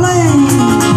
嘞。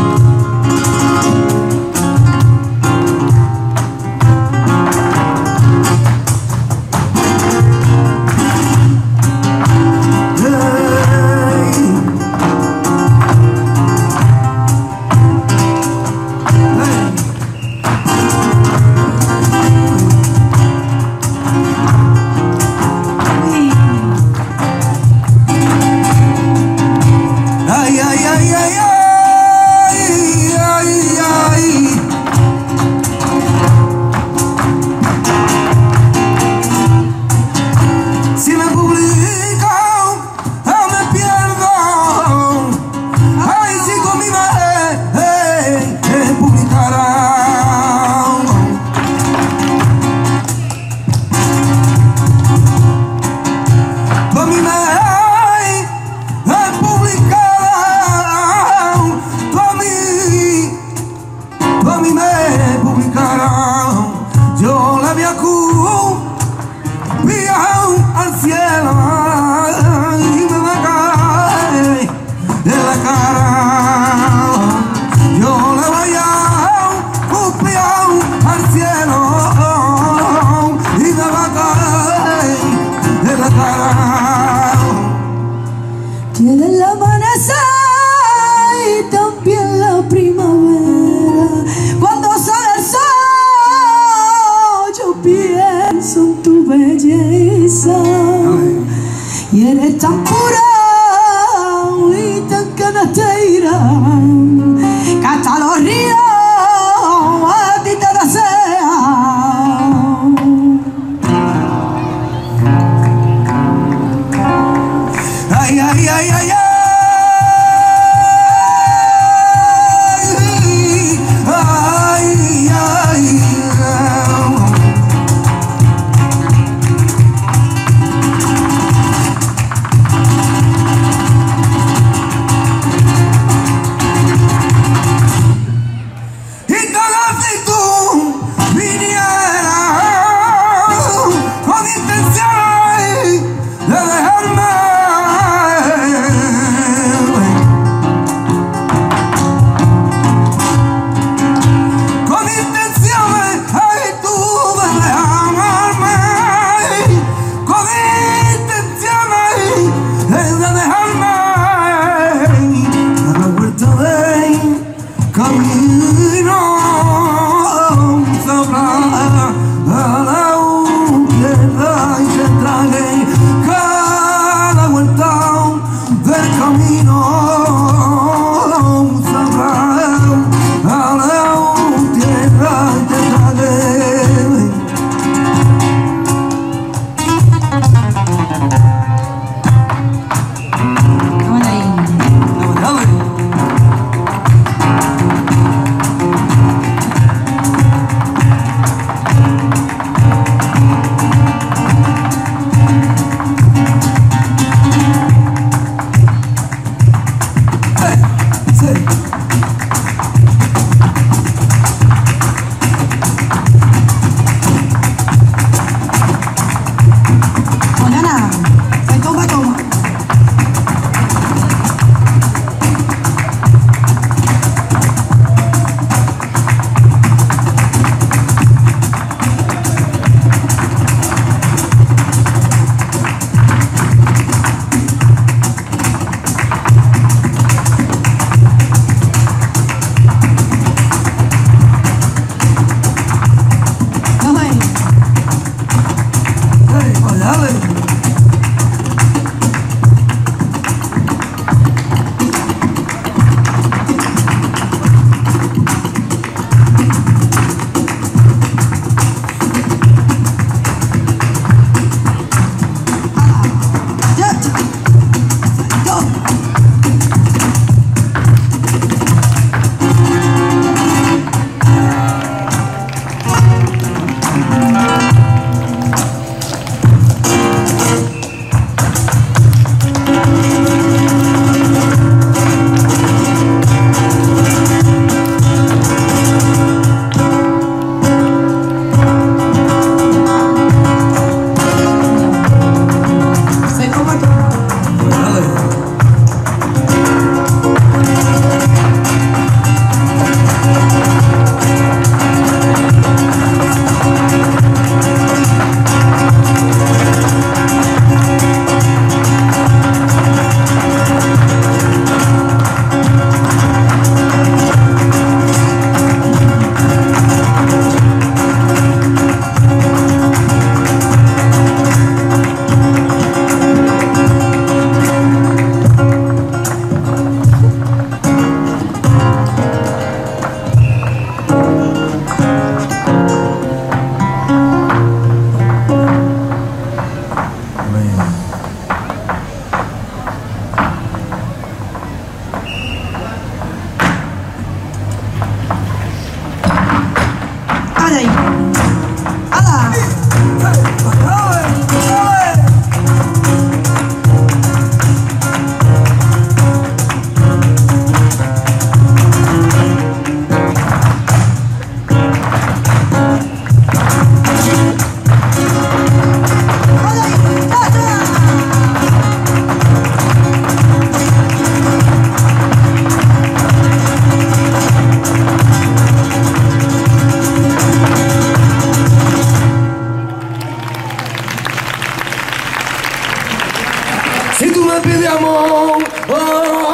Si tú me pides amor, oh,